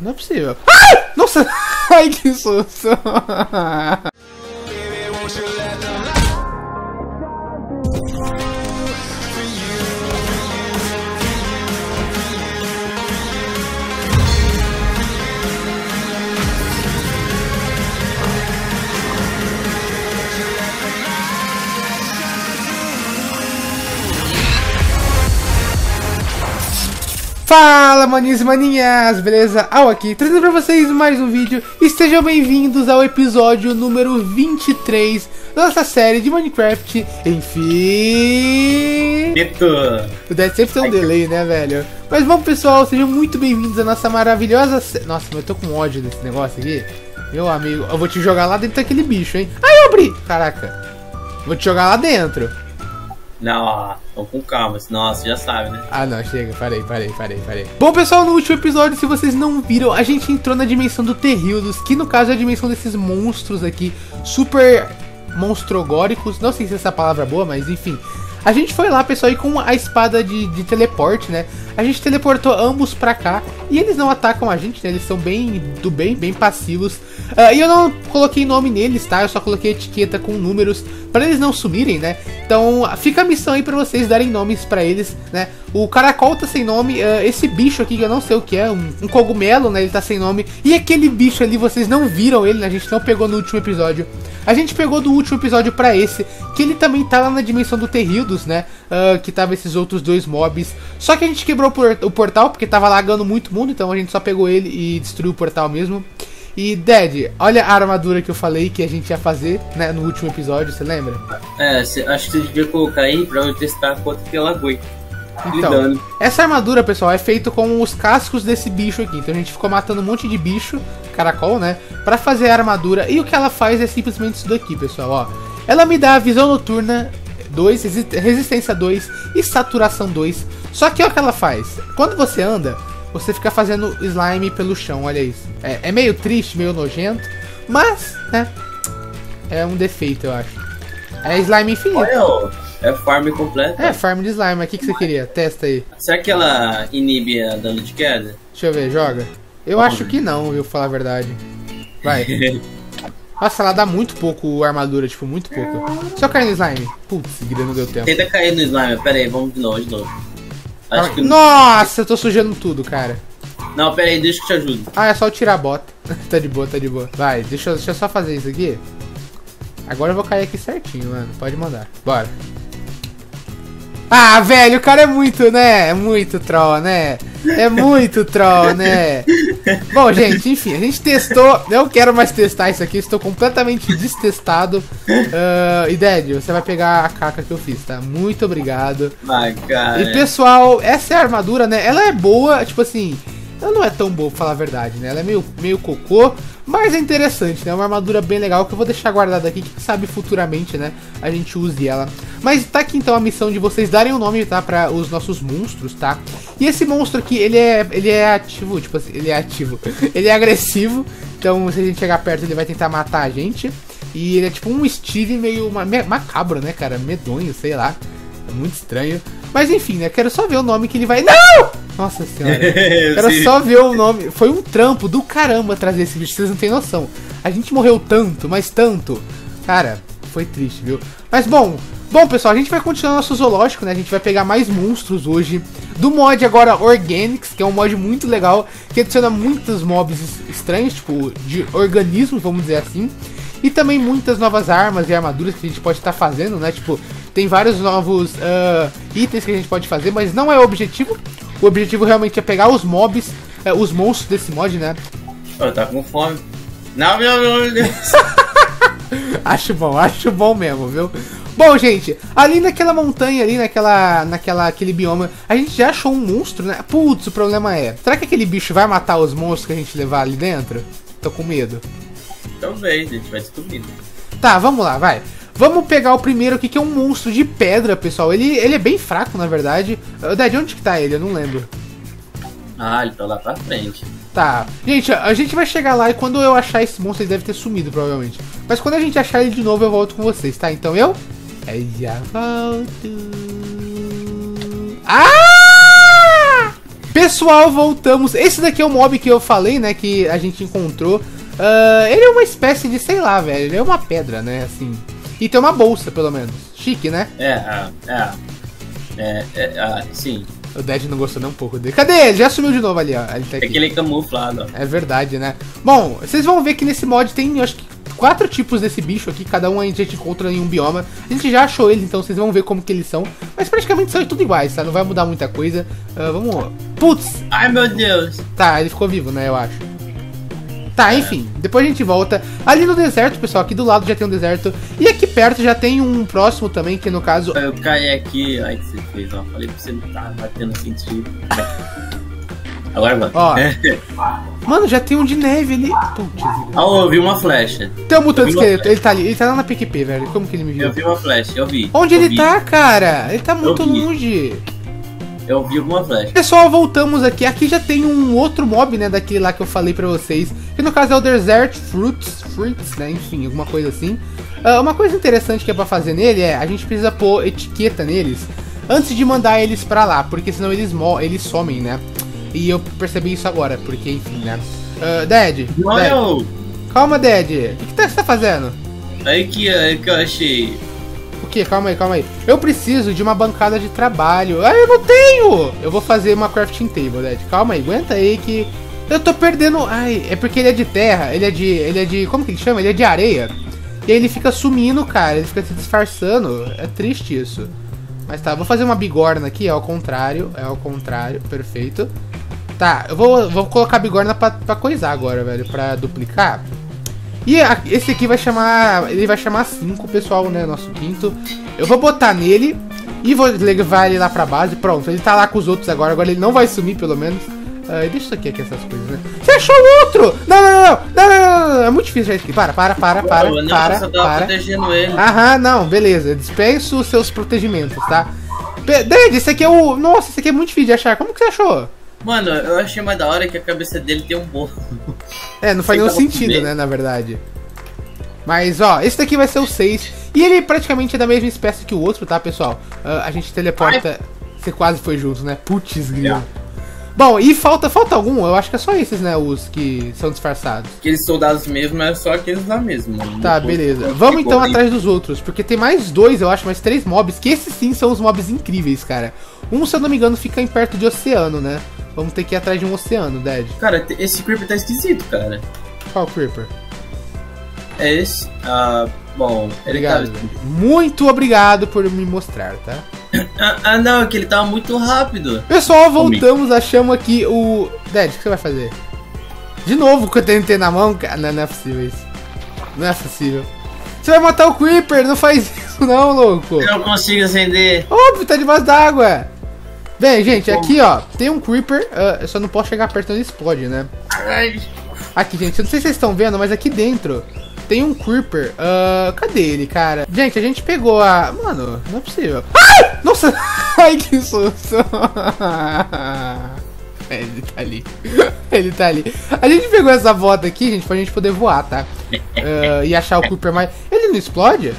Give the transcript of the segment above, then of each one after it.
Não é possível. Ah! Nossa! Ai, Fala maninhos e maninhas, beleza? Ao aqui, trazendo pra vocês mais um vídeo Estejam bem-vindos ao episódio número 23 da nossa série de Minecraft Enfim... O Dead sempre tem um delay, né, velho? Mas bom, pessoal, sejam muito bem-vindos à nossa maravilhosa... Nossa, mas eu tô com ódio desse negócio aqui Meu amigo, eu vou te jogar lá dentro daquele bicho, hein? Ai, eu abri! Caraca Vou te jogar lá dentro não, ó, com calma, senão você já sabe, né? Ah, não, chega, parei, parei, parei, parei. Bom, pessoal, no último episódio, se vocês não viram, a gente entrou na dimensão do Terrildos, que no caso é a dimensão desses monstros aqui, super monstrogóricos. Não sei se essa palavra é boa, mas enfim. A gente foi lá, pessoal, e com a espada de, de teleporte, né? A gente teleportou ambos pra cá. E eles não atacam a gente, né? Eles são bem do bem, bem passivos. Uh, e eu não coloquei nome neles, tá? Eu só coloquei etiqueta com números para eles não sumirem, né? Então fica a missão aí pra vocês darem nomes para eles, né? O caracol tá sem nome, uh, esse bicho aqui que eu não sei o que é, um, um, cogumelo, né? Ele tá sem nome. E aquele bicho ali, vocês não viram ele, né? A gente não pegou no último episódio. A gente pegou do último episódio para esse, que ele também tá lá na dimensão do Terrildos, né? Uh, que tava esses outros dois mobs. Só que a gente quebrou o portal, porque tava lagando muito mundo, então a gente só pegou ele e destruiu o portal mesmo. E Dad, olha a armadura que eu falei que a gente ia fazer, né, no último episódio, você lembra? É, cê, acho que você devia colocar aí pra eu testar quanto que ela aguenta. Então, essa armadura, pessoal, é feita com os cascos desse bicho aqui. Então a gente ficou matando um monte de bicho, caracol, né? Pra fazer a armadura. E o que ela faz é simplesmente isso daqui, pessoal, ó. Ela me dá visão noturna 2, resistência 2 e saturação 2. Só que olha o que ela faz. Quando você anda, você fica fazendo slime pelo chão, olha isso. É, é meio triste, meio nojento, mas, né, é um defeito, eu acho. É slime infinito. Olha, é farm completa. É, farm de slime. O que, que você queria? Testa aí. Será que ela inibe a dano de queda? Deixa eu ver, joga. Eu Vamos. acho que não, viu, falar a verdade. Vai. Nossa, ela dá muito pouco armadura, tipo, muito pouco. Só cair no slime. Putz, não deu tempo. Tenta cair no slime, pera aí, vamos de novo, de novo. Acho que... Nossa, eu tô sujando tudo, cara. Não, pera aí, deixa que eu te ajudo. Ah, é só eu tirar a bota. tá de boa, tá de boa. Vai, deixa, eu, deixa eu só fazer isso aqui. Agora eu vou cair aqui certinho, mano. Pode mandar. Bora. Ah, velho, o cara é muito, né? É muito troll, né? É muito troll, né? Bom, gente, enfim, a gente testou. Eu quero mais testar isso aqui. Estou completamente destestado. Uh, e Ded, você vai pegar a caca que eu fiz, tá? Muito obrigado. Vai, cara. E pessoal, essa é a armadura, né? Ela é boa, tipo assim. Ela não é tão boa, pra falar a verdade, né? Ela é meio, meio cocô, mas é interessante, né? É uma armadura bem legal que eu vou deixar guardada aqui, quem sabe futuramente, né? A gente use ela. Mas tá aqui então a missão de vocês darem o um nome, tá? Pra os nossos monstros, tá? E esse monstro aqui, ele é, ele é ativo, tipo assim, ele é ativo. ele é agressivo, então se a gente chegar perto ele vai tentar matar a gente. E ele é tipo um Steve meio macabro, né, cara? Medonho, sei lá. É muito estranho. Mas enfim, né? Quero só ver o nome que ele vai. Não! Nossa senhora. Quero Sim. só ver o nome. Foi um trampo do caramba trazer esse bicho, vocês não têm noção. A gente morreu tanto, mas tanto. Cara, foi triste, viu? Mas bom, bom pessoal, a gente vai continuar nosso zoológico, né? A gente vai pegar mais monstros hoje. Do mod agora Organics, que é um mod muito legal, que adiciona muitos mobs estranhos, tipo, de organismos, vamos dizer assim. E também muitas novas armas e armaduras que a gente pode estar tá fazendo, né? Tipo, tem vários novos uh, itens que a gente pode fazer, mas não é o objetivo. O objetivo realmente é pegar os mobs, uh, os monstros desse mod, né? Eu tá com fome. Não, meu Deus. acho bom, acho bom mesmo, viu? Bom, gente, ali naquela montanha ali, naquela, naquela, aquele bioma, a gente já achou um monstro, né? Putz, o problema é, será que aquele bicho vai matar os monstros que a gente levar ali dentro? Tô com medo. Talvez, a gente vai descobrindo. Tá, vamos lá, vai. Vamos pegar o primeiro aqui, que é um monstro de pedra, pessoal. Ele, ele é bem fraco, na verdade. De onde que tá ele? Eu não lembro. Ah, ele tá lá pra frente. Tá. Gente, a gente vai chegar lá e quando eu achar esse monstro, ele deve ter sumido, provavelmente. Mas quando a gente achar ele de novo, eu volto com vocês, tá? Então eu... Eu já volto... Ah! Pessoal, voltamos. Esse daqui é o mob que eu falei, né? Que a gente encontrou. Uh, ele é uma espécie de, sei lá, velho. Ele é uma pedra, né? Assim. E tem uma bolsa, pelo menos. Chique, né? É, é, é. É, é, sim. O Dead não gostou nem um pouco dele. Cadê ele? Já sumiu de novo ali, ó. Ele tá aqui. É que ele é camuflado. É verdade, né? Bom, vocês vão ver que nesse mod tem, acho que, quatro tipos desse bicho aqui. Cada um a gente encontra em um bioma. A gente já achou eles, então vocês vão ver como que eles são. Mas praticamente são tudo iguais, tá? Não vai mudar muita coisa. Uh, vamos... Putz! Ai, meu Deus! Tá, ele ficou vivo, né? Eu acho. Tá, enfim, depois a gente volta. Ali no deserto, pessoal, aqui do lado já tem um deserto. E aqui perto já tem um próximo também, que no caso. Eu caí aqui, ai que você fez, ó. Falei pra você não tá batendo assim de. Agora, mano. Ó. mano, já tem um de neve ali. Putz. Ah, eu vi uma flecha. Tem um mutante esqueleto, ele tá ali, ele tá lá na PQP, velho. Como que ele me viu? Eu vi uma flecha, eu vi. Onde eu ele vi. tá, cara? Ele tá muito longe. Eu vi alguma flecha. Pessoal, voltamos aqui. Aqui já tem um outro mob, né? Daquele lá que eu falei pra vocês. Que no caso é o Desert Fruits. Fruits, né? Enfim, alguma coisa assim. Uh, uma coisa interessante que é pra fazer nele é... A gente precisa pôr etiqueta neles. Antes de mandar eles pra lá. Porque senão eles, eles somem, né? E eu percebi isso agora. Porque, enfim, né? Uh, Dad. Dad. Calma, Dad. O que, que tá, você tá fazendo? Aí que, aí que eu achei o que? Calma aí, calma aí. Eu preciso de uma bancada de trabalho. Ah, eu não tenho! Eu vou fazer uma crafting table, Dad. Calma aí, aguenta aí que. Eu tô perdendo. Ai, é porque ele é de terra, ele é de. Ele é de. Como que ele chama? Ele é de areia. E aí ele fica sumindo, cara. Ele fica se disfarçando. É triste isso. Mas tá, vou fazer uma bigorna aqui, é ao contrário. É ao contrário, perfeito. Tá, eu vou, vou colocar a bigorna pra, pra coisar agora, velho. Pra duplicar. E a, esse aqui vai chamar. Ele vai chamar 5, pessoal, né? Nosso quinto. Eu vou botar nele e vou levar ele lá pra base. Pronto, ele tá lá com os outros agora. Agora ele não vai sumir, pelo menos. Uh, deixa isso aqui, aqui, essas coisas, né? Você achou outro! Não, não, não, não, não, não, não, É muito difícil isso aqui. Para, para, para, para, Pô, para, não, para. protegendo ele. Aham, não, beleza. Dispenso os seus protegimentos, tá? Dede, esse aqui é o. Nossa, esse aqui é muito difícil de achar. Como que você achou? Mano, eu achei mais da hora que a cabeça dele tem um borro. É, não faz nenhum sentido, né, na verdade. Mas, ó, esse daqui vai ser o 6. E ele praticamente é da mesma espécie que o outro, tá, pessoal? Uh, a gente teleporta... Ai. Você quase foi junto, né? Putz, grilo. Bom, e falta falta algum? Eu acho que é só esses, né? Os que são disfarçados. Aqueles soldados mesmo é só aqueles lá mesmo. Tá, beleza. Vamos então atrás dos outros. Porque tem mais dois, eu acho, mais três mobs. Que esses sim são os mobs incríveis, cara. Um, se eu não me engano, fica em perto de oceano, né? Vamos ter que ir atrás de um oceano, Dad. Cara, esse Creeper tá esquisito, cara. Qual Creeper? É esse. Ah, bom, obrigado. Tá... Muito obrigado por me mostrar, tá? ah, ah, não, é que ele tava muito rápido. Pessoal, voltamos, achamos aqui o. Dad, o que você vai fazer? De novo com o TNT na mão, cara. Não, não é possível isso. Não é possível. Você vai matar o Creeper, não faz isso não, louco. Eu não consigo acender. Óbvio, tá debaixo d'água. Bem, gente, aqui ó, tem um Creeper, uh, eu só não posso chegar perto, ele explode, né? Aqui, gente, eu não sei se vocês estão vendo, mas aqui dentro tem um Creeper. Uh, cadê ele, cara? Gente, a gente pegou a... Mano, não é possível. Ai! Nossa! Ai, que susto! ele tá ali. ele tá ali. A gente pegou essa bota aqui, gente, pra gente poder voar, tá? Uh, e achar o Creeper mais... Ele não explode?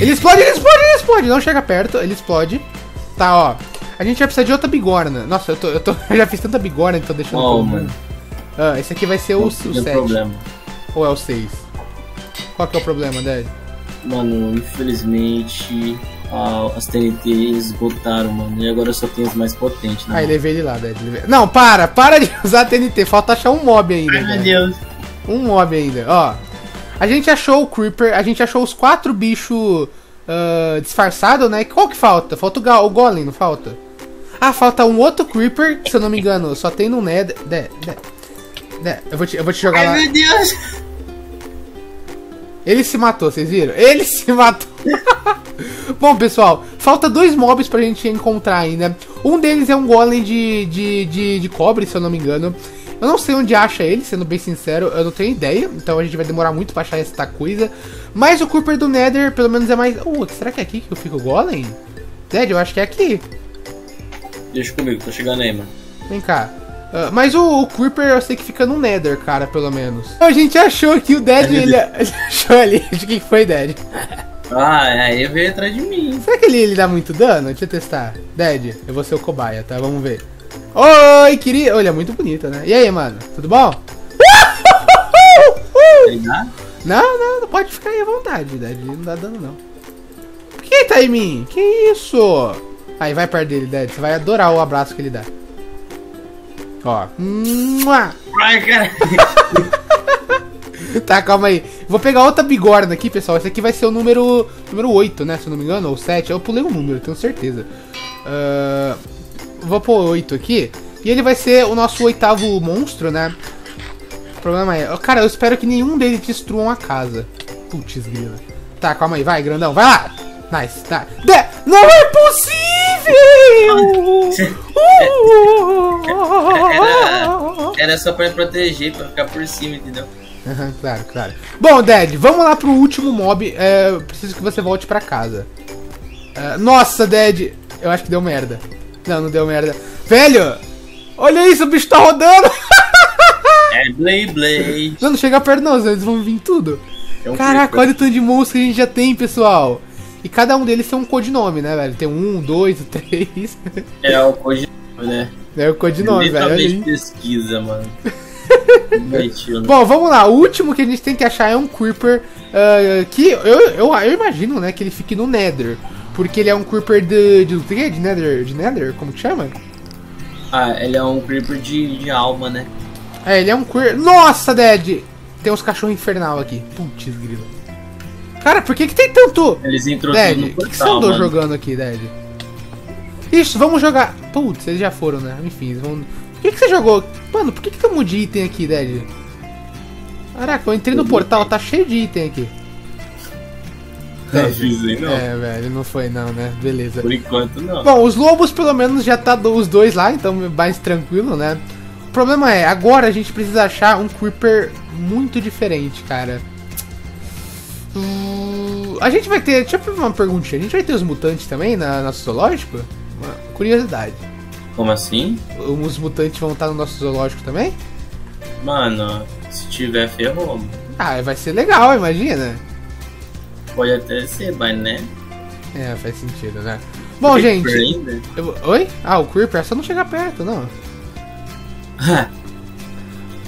Ele explode, ele explode, ele explode! Não chega perto, ele explode. Tá, ó. A gente vai precisar de outra bigorna. Nossa, eu, tô, eu, tô, eu já fiz tanta bigorna, então deixando oh, mano. Ah, esse aqui vai ser o, o 7. problema. Ou é o 6? Qual que é o problema, Dad? Mano, infelizmente ah, as TNT esgotaram, mano. E agora eu só tenho os mais potentes. Né, ah, levei ele lá, Dad. Não, para! Para de usar TNT. Falta achar um mob ainda. Ai, meu Deus. Um mob ainda. Ó. A gente achou o Creeper, a gente achou os quatro bichos uh, disfarçados, né? Qual que falta? Falta o, o Golem, não falta? Ah, falta um outro Creeper, se eu não me engano, só tem no Nether. De, de, de, eu, vou te, eu vou te jogar Ai, lá. Ai, meu Deus! Ele se matou, vocês viram? Ele se matou. Bom, pessoal, falta dois mobs pra gente encontrar ainda. Um deles é um golem de, de, de, de cobre, se eu não me engano. Eu não sei onde acha ele, sendo bem sincero, eu não tenho ideia. Então a gente vai demorar muito pra achar essa coisa. Mas o Cooper do Nether, pelo menos é mais... Uh, será que é aqui que eu fico o golem? Dad, eu acho que é aqui. Deixa comigo, tô chegando aí, mano. Vem cá. Uh, mas o, o, Creeper eu sei que fica no Nether, cara, pelo menos. A gente achou que o Dead, ele, ele achou ali. De quem foi, Dead? Ah, aí veio atrás de mim. Será que ele, ele dá muito dano? Deixa eu testar. Dead, eu vou ser o cobaia, tá? Vamos ver. Oi, querida. Olha, muito bonita, né? E aí, mano? Tudo bom? Não, não, não pode ficar aí à vontade, Dad. Não dá dano, não. Por que tá em mim? Que isso? Aí, vai perto dele, Dad. Você vai adorar o abraço que ele dá. Ó. Ai, cara. Tá, calma aí. Vou pegar outra bigorna aqui, pessoal. Esse aqui vai ser o número número 8, né? Se eu não me engano, ou 7. Eu pulei um número, tenho certeza. Ah, vou pôr 8 aqui. E ele vai ser o nosso oitavo monstro, né? O problema é... Cara, eu espero que nenhum deles destrua uma casa. Putz, grila. Tá, calma aí. Vai, grandão. Vai lá. Nice, tá. De- Não é possível! Era, era só pra proteger, pra ficar por cima, entendeu? Claro, claro. Bom, Dad, vamos lá pro último mob. É, preciso que você volte pra casa. É, nossa, Dad, eu acho que deu merda. Não, não deu merda. Velho, olha isso, o bicho tá rodando. É Blade Blade. Não, não chega perto não, senão eles vão vir tudo. É um Caraca, creeper. olha o tanto de monstros que a gente já tem, pessoal. E cada um deles tem um codinome, né, velho? Tem um, dois, três. É o codinome, né? É o codinome, velho. Olha Literalmente aí. pesquisa, mano. Né? Bom, vamos lá. O último que a gente tem que achar é um Creeper ah, que eu, eu, eu imagino, né, que ele fique no Nether. Porque ele é um Creeper de. de, de, de Nether? De Nether? Como que chama? Ah, ele é um creeper de, de alma, né? É, ele é um Creeper. Nossa, Dad! Tem uns cachorros infernal aqui. Putz, grilo. Cara, por que, que tem tanto. Eles entrou Dad, o no que, que você portal, andou mano. jogando aqui, Dad? Isso, vamos jogar. Putz, eles já foram, né? Enfim, eles vão. Por que, que você jogou? Mano, por que, que tem um monte de item aqui, Dad? Caraca, eu entrei no portal, tá cheio de item aqui. Não aí, não. É, velho, não foi não, né? Beleza. Por enquanto, não. Bom, os lobos pelo menos já tá os dois lá, então mais tranquilo, né? O problema é, agora a gente precisa achar um Creeper muito diferente, cara. A gente vai ter. Deixa eu fazer uma perguntinha. A gente vai ter os mutantes também na nosso zoológico? Uma curiosidade. Como assim? Os mutantes vão estar no nosso zoológico também? Mano, se tiver ferrou. Ah, vai ser legal, imagina. Pode até ser, mas né? É, faz sentido, né? Bom, gente. Ainda? eu Oi? Ah, o Creeper é só não chegar perto, não.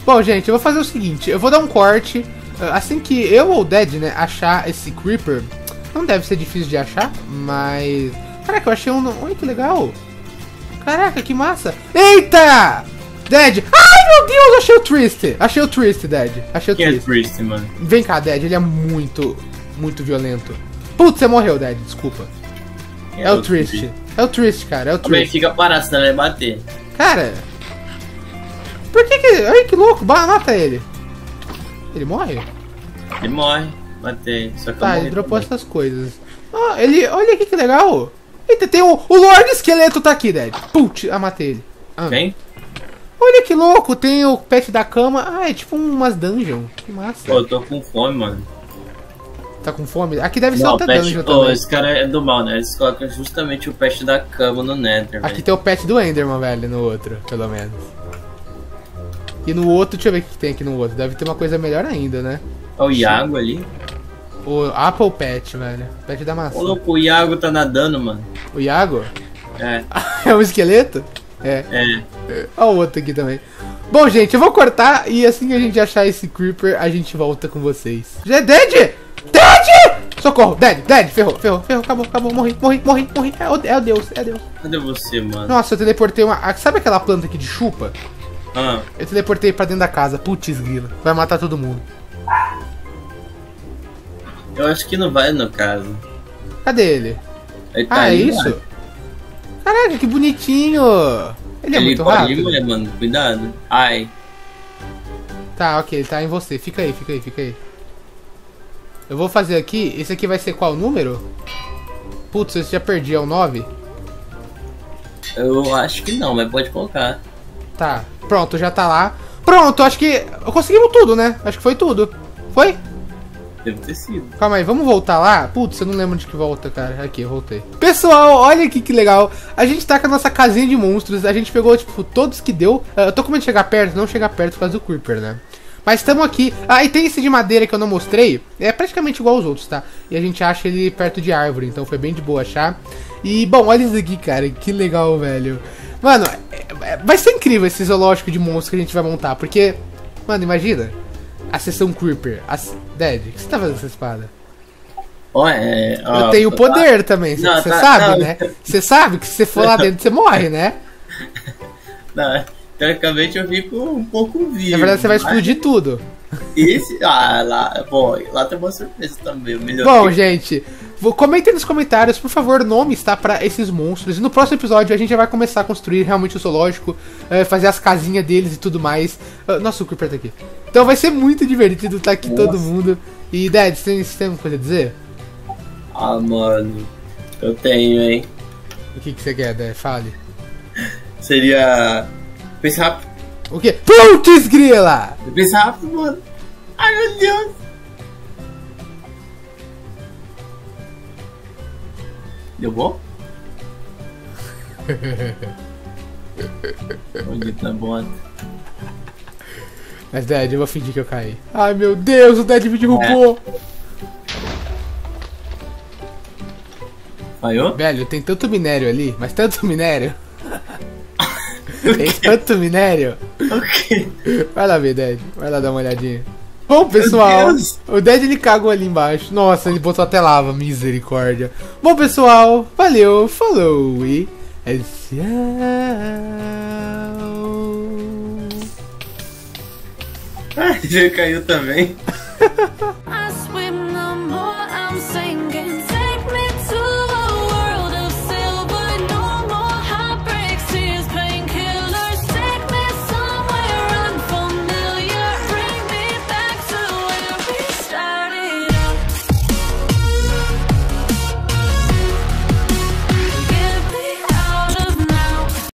Bom, gente, eu vou fazer o seguinte, eu vou dar um corte. ah, Assim que eu ou o Dead, né, achar esse Creeper, não deve ser difícil de achar, mas. Caraca, eu achei um. Olha que legal! Caraca, que massa! Eita! Dead! Ai meu Deus, achei o Trist! Achei o Trist, Dead. Achei o Quem é Trist. Priest, mano? Vem cá, Dead, ele é muito, muito violento. Putz, você morreu, Dead, desculpa. Quem É o Trist. É o Trist, cara, é o Trist. fica parado, senão ele vai bater. Cara, por que que. Ai, que louco, mata ele. Ele morre? Ele morre. Matei. Só que Tá, ele dropou também. essas coisas. Ah, ele. Olha aqui que legal. Eita, tem o. O Lord Esqueleto tá aqui, Dad. Putz, ah, matei ele. Ah. Quem? Olha que louco, tem o pet da cama. Ah, é tipo umas dungeon. Que massa. Pô, eu tô com fome, mano. Tá com fome? Aqui deve ser Não, outra pet. dungeon também. esse cara é do mal, né? Eles colocam justamente o pet da cama no Nether, Aqui velho. tem o pet do Enderman, velho, no outro, pelo menos. E no outro, deixa eu ver o que tem aqui no outro. Deve ter uma coisa melhor ainda, né? Olha o Iago ali. O Apple Pet, velho. Pet da maçã. Ô, louco, o Iago tá nadando, mano. O Iago? É, é um esqueleto? É. é. Olha o outro aqui também. Bom, gente, eu vou cortar e assim que a gente achar esse Creeper, a gente volta com vocês. Já é Dead! Socorro! Dead, Dead! Ferrou, ferrou, ferrou, acabou, acabou, morri, morri, morri, morri. É o, é o Deus, é o Deus. Cadê você, mano? Nossa, eu teleportei uma. ah, Sabe aquela planta aqui de chupa? Ah, Eu teleportei pra dentro da casa. Putz, grila. Vai matar todo mundo. eu acho que não vai no caso. Cadê ele? Ele tá Ah, é isso? mano. Caraca, que bonitinho! Ele é Ele muito pode ir, rápido. mulher, mano. Cuidado. Ai. Tá, ok, ele tá em você. Fica aí, fica aí, fica aí. Eu vou fazer aqui. Esse aqui vai ser qual número? Putz, eu já perdi, é o 9? Eu acho que não, mas pode colocar. Tá, pronto, já tá lá. Pronto, acho que. Conseguimos tudo, né? Acho que foi tudo. Foi? Deve ter sido. Calma aí, vamos voltar lá? Putz, eu não lembro de que volta, cara. Aqui, eu voltei. Pessoal, olha aqui que legal. A gente tá com a nossa casinha de monstros. A gente pegou, tipo, todos que deu. Ah, Eu tô com medo de chegar perto, não chegar perto por causa do Creeper, né? Mas estamos aqui. Ah, e tem esse de madeira que eu não mostrei. É praticamente igual aos outros, tá? E a gente acha ele perto de árvore, então foi bem de boa achar. E, bom, olha isso aqui, cara. Que legal, velho. Mano, é, é, vai ser incrível esse zoológico de monstros que a gente vai montar, porque, mano, imagina a sessão Creeper. A... Dead, o que você tá fazendo com essa espada? Ó, é, Eu tenho tá- poder também, você tá- sabe, não. né? Você sabe que se você for lá dentro, você morre, né? Não, teoricamente eu fico um pouco vivo. Na verdade, você vai explodir tudo. Esse, ah, lá, bom, lá tem uma surpresa também. Melhor Bom, gente, vou- comentem nos comentários, por favor, nomes, tá? Pra esses monstros. E no próximo episódio a gente já vai começar a construir realmente o zoológico, eh, fazer as casinhas deles e tudo mais. Ah, nossa, o Creeper tá aqui. Então vai ser muito divertido estar aqui todo Nossa. mundo. E, Dad, você tem, você tem alguma coisa a dizer? Ah, mano, eu tenho, hein? O que, que você quer, Dad? Fale. Seria. Pensa rápido, O quê? Putz, grila! pensa rápido, mano. Ai, meu Deus. Deu bom? Onde tá bom? Mas, Dad, eu vou fingir que eu caí. Ai, meu Deus, o Dad me derrubou! Falhou? Velho, tem tanto minério ali, mas tanto minério. tem tanto minério. Vai lá ver, Dad. Vai lá dar uma olhadinha. Bom, pessoal, o Dad ele cagou ali embaixo. Nossa, ele botou até lava, misericórdia. Bom, pessoal, valeu, falou e. Tchau. Ah, já caiu também.